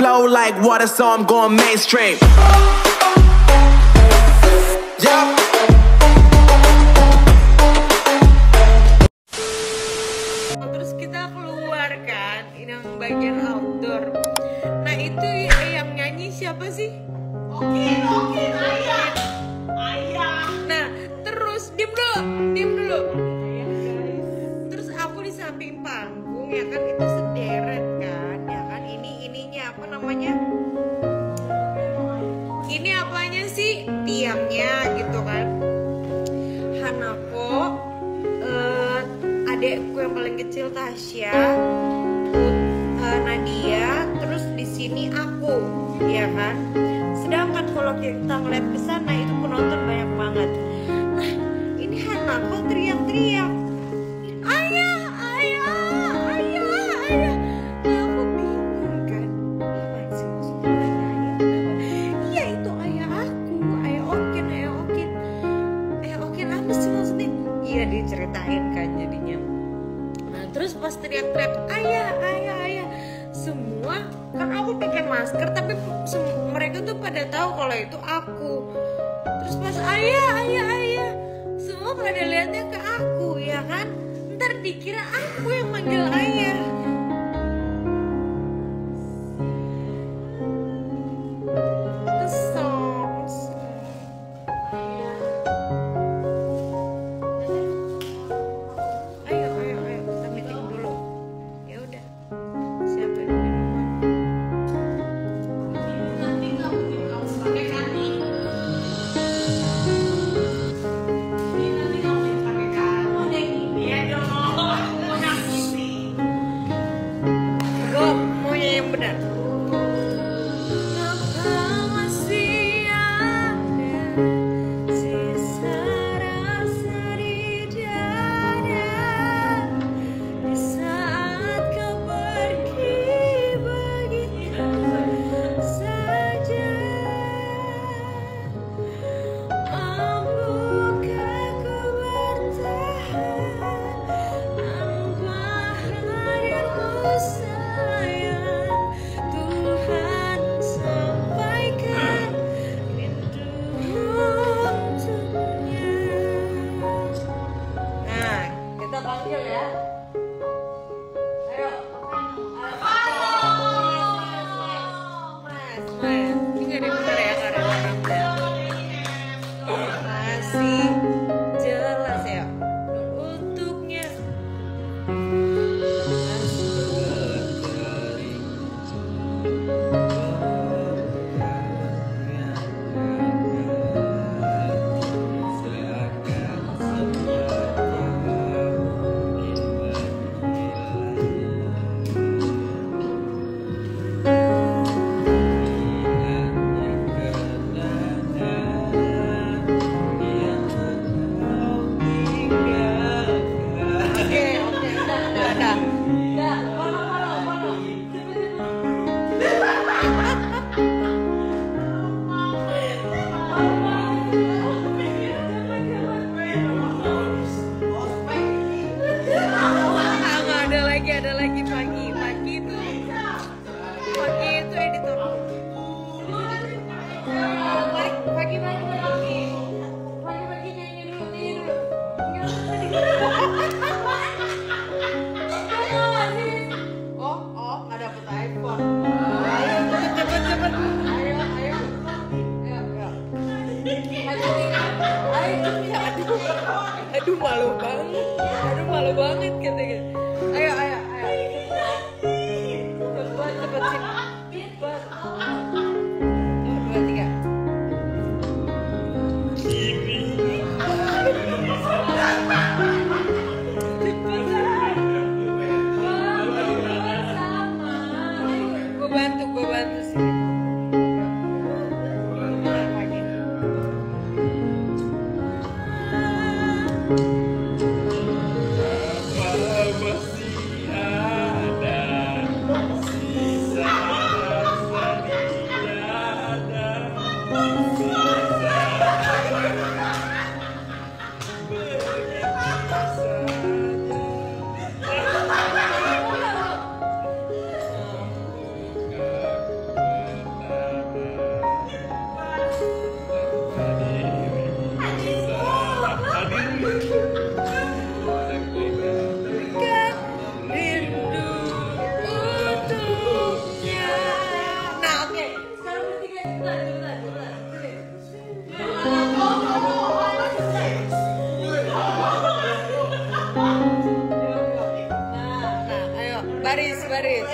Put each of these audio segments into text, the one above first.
flow like water, so I'm going mainstream. Yeah. Terus kita keluarkan ini yang bagian outdoor. Nah itu yang nyanyi siapa sih? Oke. Okay. ya Nadia terus di sini aku ya kan? teriak-teriak ayah ayah ayah. Semua karena aku pakai masker tapi mereka tuh pada tahu kalau itu aku. Terus pas ayah ayah ayah. Semua pada lihatnya ke aku ya kan? Ntar dikira aku yang manggil ayah.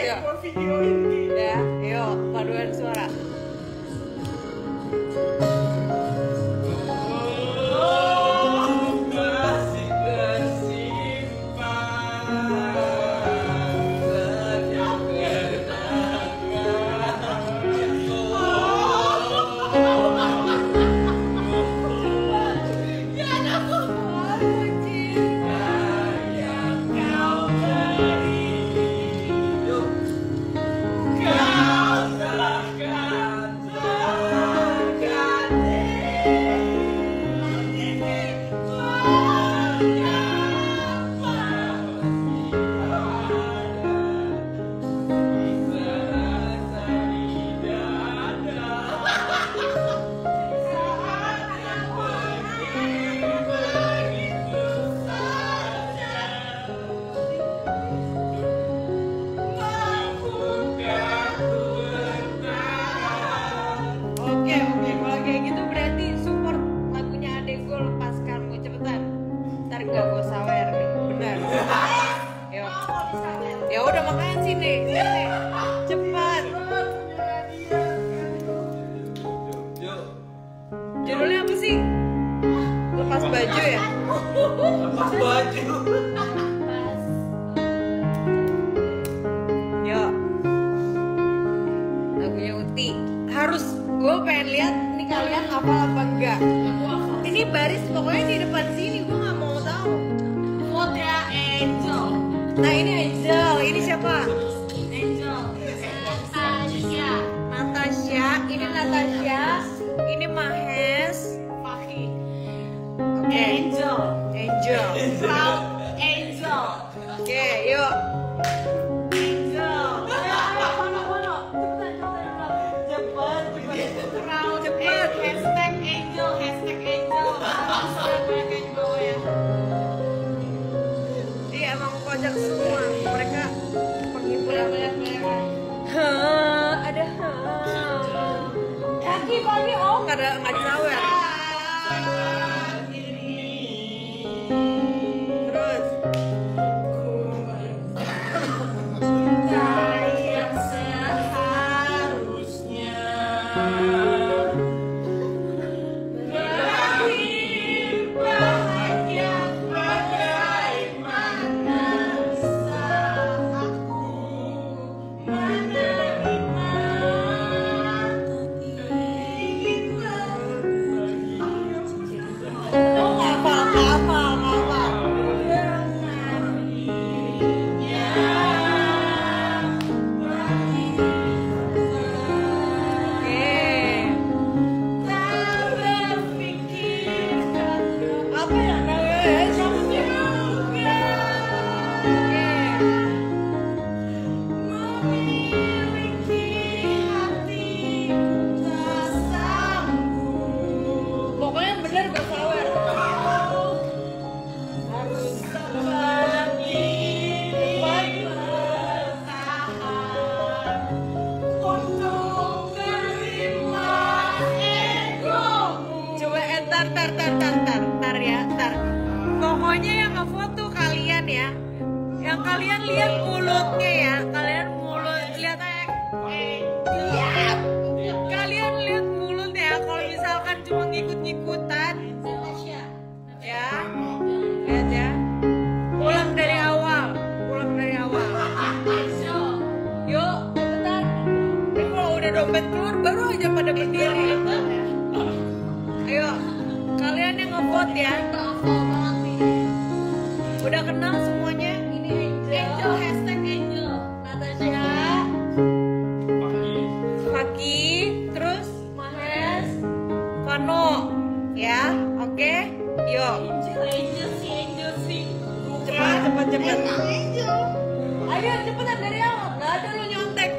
Ya, yuk paduan suara. Ini baris pokoknya di depan sini gue nggak mau tahu. Vote ya Angel. Nah ini Angel, ini Kocak semua. Mereka penghibur Banyak, aku. banyak, banyak. Hah, ada. Pagi, pagi, oh. Nggak ada nggak disawer. Terus. yang seharusnya ngefoto kalian ya, yang kalian lihat mulutnya ya, kalian mulut lihat kalian lihat mulutnya. Kalau misalkan cuma ngikut-ngikutan, ya, lihat ya. Ulang dari awal, ulang dari awal. Yuk, cepetan. Ini kalau udah dompet keluar baru aja pada berdiri. Ayo, kalian yang ngevote ya kenal semuanya. Ini Angel, Angel hashtag Angel. Natasha. Paki, terus? Mahes. Kono. Ya oke. Okay. yuk Angel Angel si Angel si cepat cepat cepat. Angel ayo cepetan dari awal. Nggak ada lu nyontek.